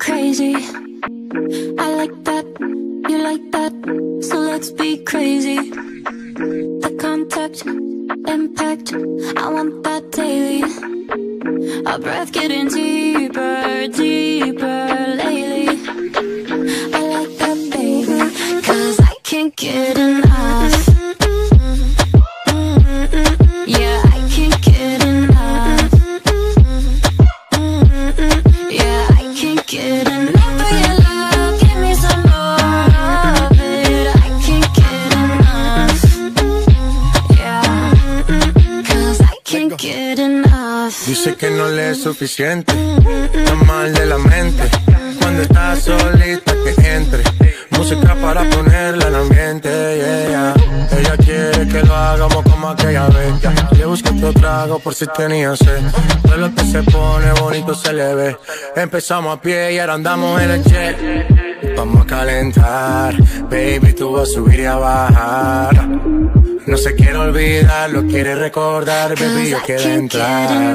Crazy, I like that, you like that, so let's be crazy. The contact, impact, I want that daily. Our breath getting deeper, deeper. Dice que no le es suficiente, está mal de la mente cuando está solita Ella quiere que lo hagamos como aquella vez. Le busco otro trago por si tenía sed. Pero lo que se pone bonito se le ve. Empezamos a pie y ahora andamos en el jet. Vamos a calentar, baby, tú vas a subir y a bajar. No se quiere olvidar, lo quiere recordar, baby, yo quiero entrar.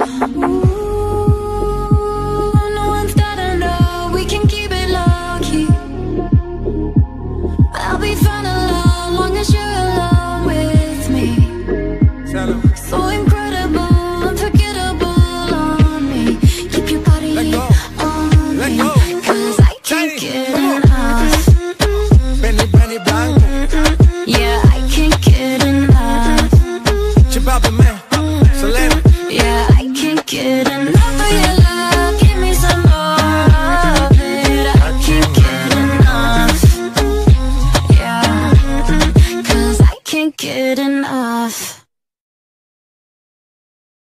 Ooh. good enough.